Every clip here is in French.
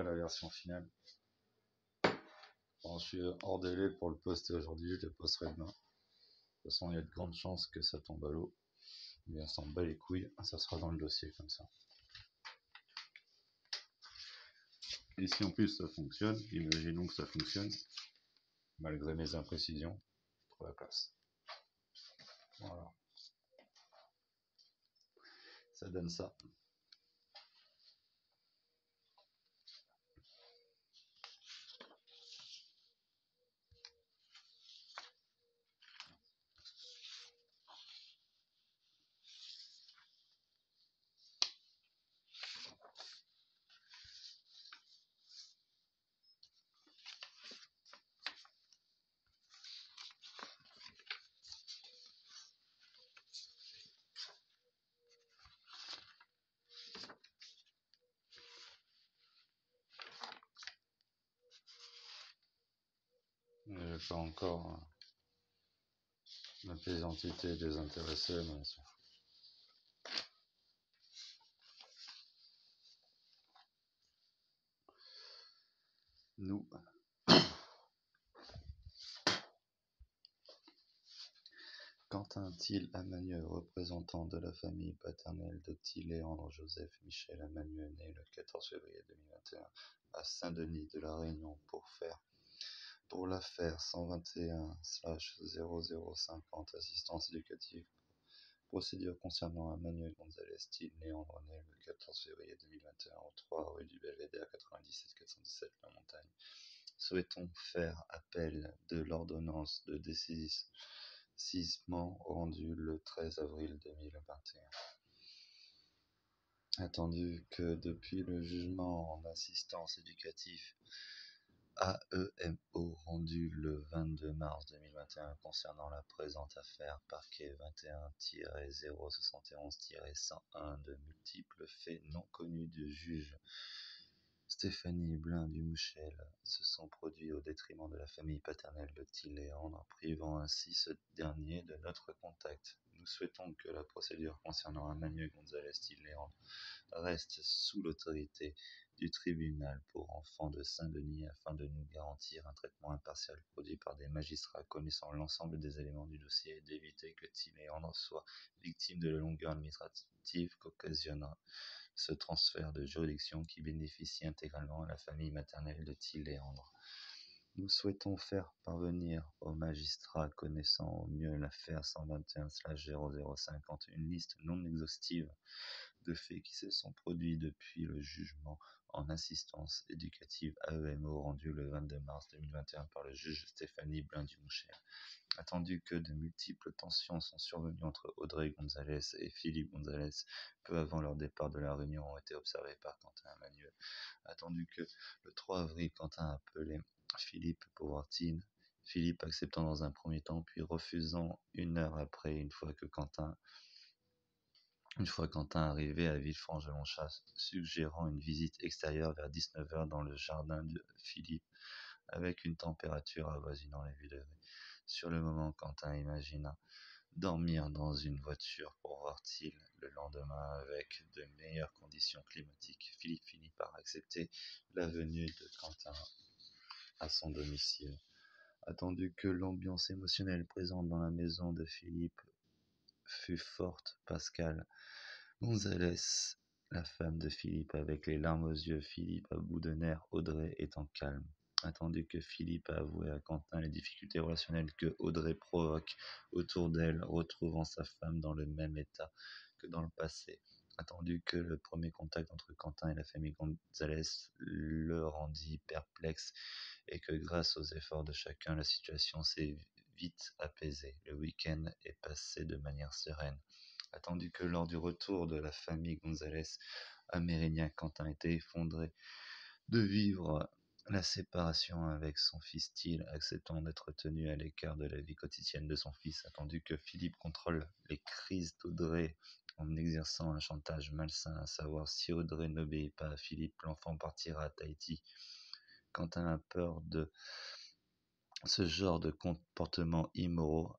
la version finale. Je suis hors délai pour le poster aujourd'hui, je le posterai demain. De toute façon, il y a de grandes chances que ça tombe à l'eau. Mais on s'en bat les couilles, ça sera dans le dossier comme ça. Et si en plus ça fonctionne, imaginons que ça fonctionne, malgré mes imprécisions, pour la place. Voilà. Ça donne ça. Je pas encore ma plaisantité désintéressée, mais Nous. Quentin Thiel Amagneux, représentant de la famille paternelle de Thiléandre Joseph Michel Amagneux, né le 14 février 2021 à Saint-Denis de la Réunion pour faire pour l'affaire 121/0050 assistance éducative procédure concernant Emmanuel Gonzalez Thiel Léandre né le 14 février 2021 au 3 rue du Belvédère 97 417 La Montagne. Souhaitons faire appel de l'ordonnance de décisement rendue le 13 avril 2021. Attendu que depuis le jugement en assistance éducative AEMO rendu le 22 mars 2021 concernant la présente affaire Parquet 21-071-101 de multiples faits non connus du juge Stéphanie Blin-Dumouchel se sont produits au détriment de la famille paternelle de Tilléandre, privant ainsi ce dernier de notre contact. Nous souhaitons que la procédure concernant Emmanuel González Tilléandre reste sous l'autorité du tribunal pour enfants de Saint-Denis afin de nous garantir un traitement impartial produit par des magistrats connaissant l'ensemble des éléments du dossier et d'éviter que Timéandre soit victime de la longueur administrative qu'occasionnera ce transfert de juridiction qui bénéficie intégralement à la famille maternelle de Tiléandre. Nous souhaitons faire parvenir aux magistrats connaissant au mieux l'affaire 121/0050 une liste non exhaustive de faits qui se sont produits depuis le jugement en assistance éducative AEMO rendu le 22 mars 2021 par le juge Stéphanie Blin-Dumoucher. Attendu que de multiples tensions sont survenues entre Audrey Gonzalez et Philippe Gonzalez peu avant leur départ de la réunion ont été observées par Quentin Emmanuel. Attendu que le 3 avril, Quentin a appelé Philippe pour voir Tine, Philippe acceptant dans un premier temps, puis refusant une heure après, une fois que Quentin une fois Quentin arrivé à Villefranche-de-Longchamp, suggérant une visite extérieure vers 19h dans le jardin de Philippe, avec une température avoisinant les 8 degrés. Sur le moment, Quentin imagina dormir dans une voiture pour voir Thiel le lendemain avec de meilleures conditions climatiques. Philippe finit par accepter la venue de Quentin à son domicile. Attendu que l'ambiance émotionnelle présente dans la maison de Philippe fut forte, Pascal Gonzalez, la femme de Philippe, avec les larmes aux yeux, Philippe à bout de nerfs, Audrey étant calme. Attendu que Philippe a avoué à Quentin les difficultés relationnelles que Audrey provoque autour d'elle, retrouvant sa femme dans le même état que dans le passé. Attendu que le premier contact entre Quentin et la famille Gonzalez le rendit perplexe et que grâce aux efforts de chacun, la situation s'est vite apaisée. Le week-end est passé de manière sereine attendu que lors du retour de la famille Gonzalez à Mérignac, Quentin était effondré de vivre la séparation avec son fils Thiel, acceptant d'être tenu à l'écart de la vie quotidienne de son fils, attendu que Philippe contrôle les crises d'Audrey en exerçant un chantage malsain, à savoir si Audrey n'obéit pas à Philippe, l'enfant partira à Tahiti. Quentin a peur de ce genre de comportement immoraux,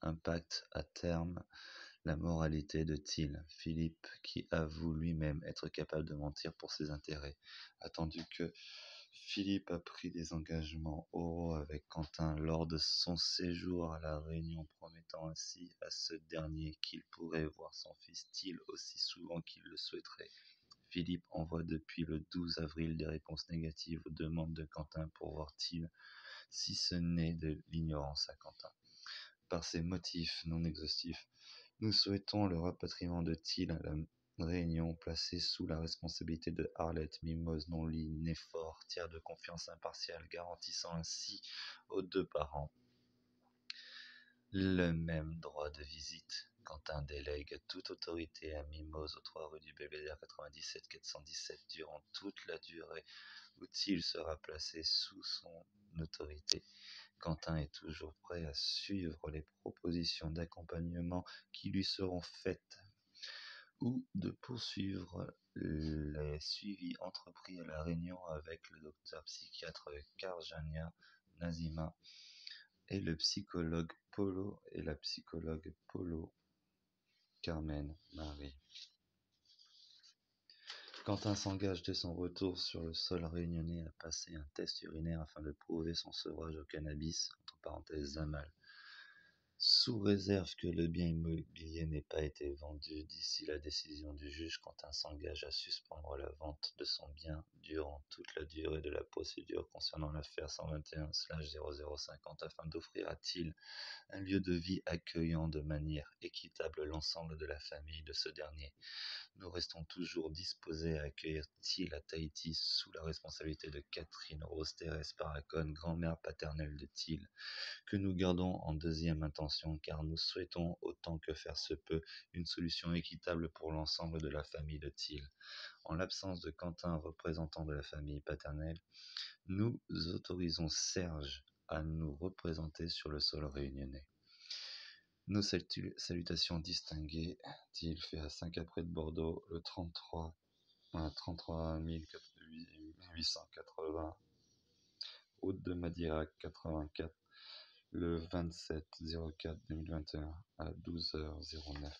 impacte à terme La moralité de Thiel. Philippe, qui avoue lui-même être capable de mentir pour ses intérêts, attendu que Philippe a pris des engagements oraux avec Quentin lors de son séjour à La Réunion, promettant ainsi à ce dernier qu'il pourrait voir son fils Thiel aussi souvent qu'il le souhaiterait. Philippe envoie depuis le 12 avril des réponses négatives aux demandes de Quentin pour voir Thiel, si ce n'est de l'ignorance à Quentin. Par ces motifs non exhaustifs, nous souhaitons le rapatriement de Thiel à la Réunion placée sous la responsabilité de Arlette Mimose non-lit tiers de confiance impartial, garantissant ainsi aux deux parents le même droit de visite. Quentin délègue toute autorité à Mimose aux 3 rue du Belvédère 97 417 durant toute la durée où il sera placé sous son autorité. Quentin est toujours prêt à suivre les propositions d'accompagnement qui lui seront faites ou de poursuivre les suivis entrepris à La Réunion avec le docteur psychiatre Karjania Nazima et le psychologue Polo et la psychologue Polo Carmen Marie. Quentin s'engage dès son retour sur le sol réunionnais à passer un test urinaire afin de prouver son sevrage au cannabis, entre parenthèses Zamal. Sous réserve que le bien immobilier n'ait pas été vendu d'ici la décision du juge, Quentin s'engage à suspendre la vente de son bien durant toute la durée de la procédure concernant l'affaire 121/0050 afin d'offrir à Thiel un lieu de vie accueillant de manière équitable l'ensemble de la famille de ce dernier? Nous restons toujours disposés à accueillir Thiel à Tahiti sous la responsabilité de Catherine Rose Thérèse Paracone, grand-mère paternelle de Thiel, que nous gardons en deuxième intention car nous souhaitons autant que faire se peut une solution équitable pour l'ensemble de la famille de Thiel. En l'absence de Quentin, représentant de la famille paternelle, nous autorisons Serge à nous représenter sur le sol réunionnais. Nos salutations distinguées, Thiel fait à 5 après de Bordeaux le 33 33 880 route de Madirac 84 le 27 04 2021 à 12h09.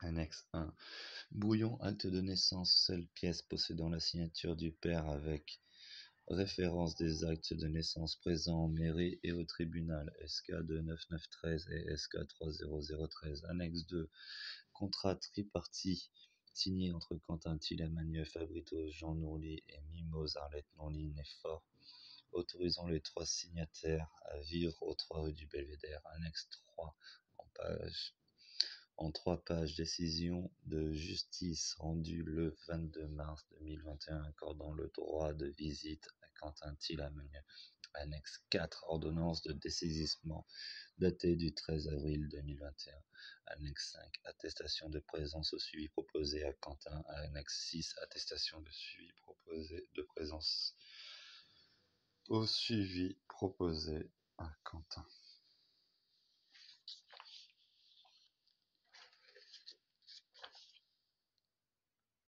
Annexe 1. Brouillon, acte de naissance, seule pièce possédant la signature du père avec référence des actes de naissance présents en mairie et au tribunal SK 29913 et SK 30013. Annexe 2. Contrat tripartite signé entre Quentin Thiel, Fabrito, Jean Nourly et Mimose Arlette Nourly Neffort, autorisant les trois signataires à vivre aux trois rue du Belvédère. Annexe 3 en page en trois pages, décision de justice rendue le 22 mars 2021 accordant le droit de visite à Quentin Thiel-Amenieux. Annexe 4, ordonnance de dessaisissement datée du 13 avril 2021. Annexe 5, attestation de présence au suivi proposé à Quentin. Annexe 6, attestation de suivi proposé de présence au suivi proposé à Quentin.